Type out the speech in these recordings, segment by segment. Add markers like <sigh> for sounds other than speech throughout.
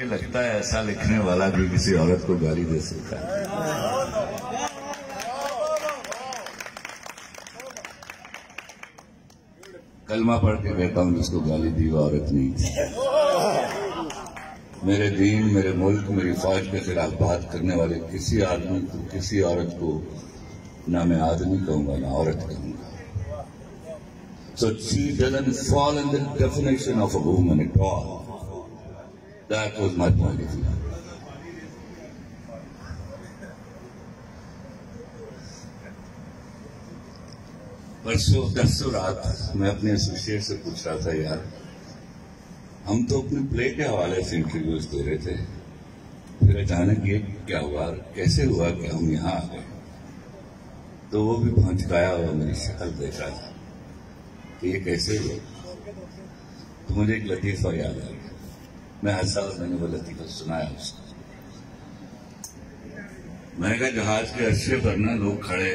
कि लगता है ऐसा लिखने वाला भी किसी औरत को गाली दे सकता है। कलमा पढ़ के कहता हूँ, जिसको गाली दी औरत नहीं मेरे दीन, मेरे मुल्क, मेरी फौज के खिलाफ बात करने वाले किसी आदमी को, किसी औरत को ना मैं आदमी कहूँगा, ना औरत कहूँगा। So she doesn't fall in the definition of a woman at all. That was my point of view. परसों दसों रात मैं अपने एसोसिएट से पूछ रहा था, यार, हम तो अपने प्ले के हवाले से इंटरव्यूज़ दे रहे थे। फिर अचानक ये क्या हुआ? कैसे हुआ कि हम यहाँ आ गए? तो वो भी भौचकाया हुआ मेरी शक्ल देख रहा था कि ये कैसे हुआ। तो मुझे एक लतीफा याद आ गया। मैं हर साल मैंने वो लतीफा सुनाया उसको। मैंने कहा, जहाज़ के अच्छे पर ना लोग खड़े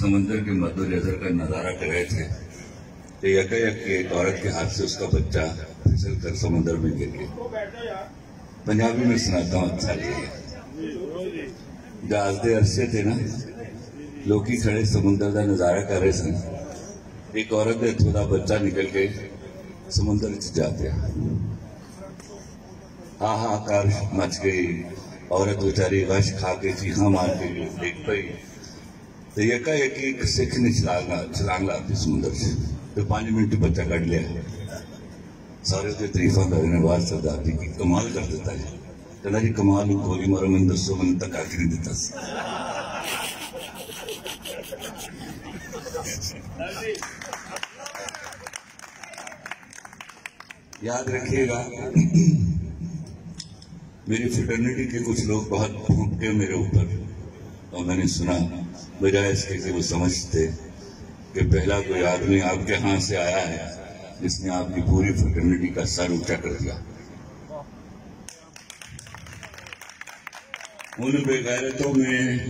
समंदर के मद्दो जजर का नज़ारा कर रहे थे। तो यका यक एक औरत के हाथ से उसका बच्चा फिसल कर समुद्र में गिर गया। पंजाबी में सुनाता हूँ अच्छा लिए जहाज़ के अरसे थे ना, लोग खड़े समुद्र का नज़ारा कर रहे सन एक औरत के थोड़ा बच्चा निकल के समुंदर जा पाया हाहाकार मच गई। औरत बेचारी वश खा के चीखा मार के देख पाई। तो एक एक एक सिख ने छलांगा छलांग थी समुंदर से। तो पाँच मिनट बच्चा कट लिया। सारे उसके तरीफा करने बाद सरदार जी की कमाल कर देता है। तो कहना जी कमाल हूँ गोली मारो मैंने दसो मन तक आखिरी देता। याद रखिएगा। मेरी फ्रेटर्निटी के कुछ लोग बहुत फूटते मेरे ऊपर। और मैंने सुना बजाय इसके कि वो समझते कि पहला कोई आदमी आपके हाथ से आया है, जिसने आपकी पूरी फ्रेटर्निटी का सर ऊँचा कर दिया। उन बेगैरतों में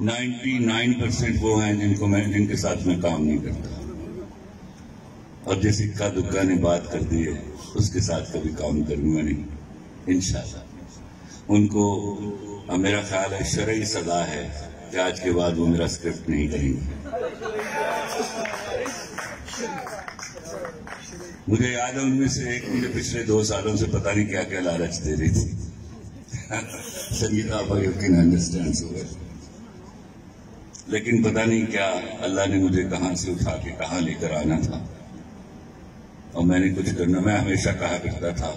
99 परसेंट वो हैं जिनको मैं, जिनके साथ मैं काम नहीं करता। और जिस इक्का दुक्का ने बात कर दी है, उसके साथ कभी काम करूँगा नहीं। इंशाल्लाह। उनको मेरा ख्याल है शरई सजा है कि आज के बाद वो मेरा स्क्रिप्ट नहीं करेंगे मुझे याद है उनमें से एक, मुझे पिछले दो सालों से पता नहीं क्या क्या लालच दे रही थी। <laughs> संगीता, आप यू कैन अंडरस्टैंड सो लेकिन पता नहीं क्या, अल्लाह ने मुझे कहाँ से उठा के कहाँ लेकर आना था। और मैंने कुछ करना, मैं हमेशा कहा करता था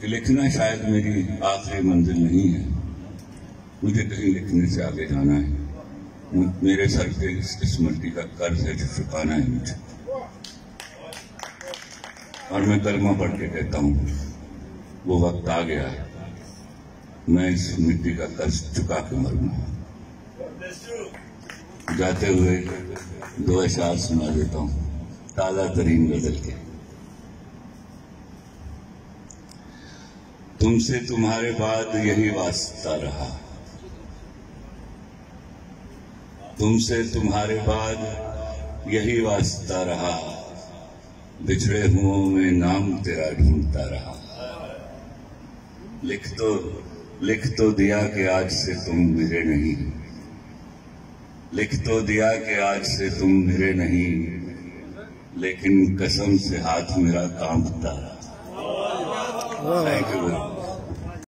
कि लिखना शायद मेरी आखिरी मंजिल नहीं है। मुझे कहीं लिखने से आगे जाना है। मेरे सर पे इस स्मृति का कर्ज है जो चुकाना है मुझे। और मैं कलमा पढ़ के कहता हूँ, वो वक्त आ गया है। मैं इस मिट्टी का कर्ज चुका के मरूँगा। जाते हुए दो अशार सुना देता हूँ ताज़ा तरीन गज़ल के। तुमसे तुम्हारे बाद यही वास्ता रहा। तुमसे तुम्हारे बाद यही वास्ता रहा। बिछड़े हुओं में नाम तेरा ढूंढता रहा। लिख तो लिख तो दिया कि आज से तुम मेरे नहीं। लिख तो दिया कि आज से तुम मेरे नहीं। लेकिन कसम से हाथ मेरा कांपता रहा। Thank you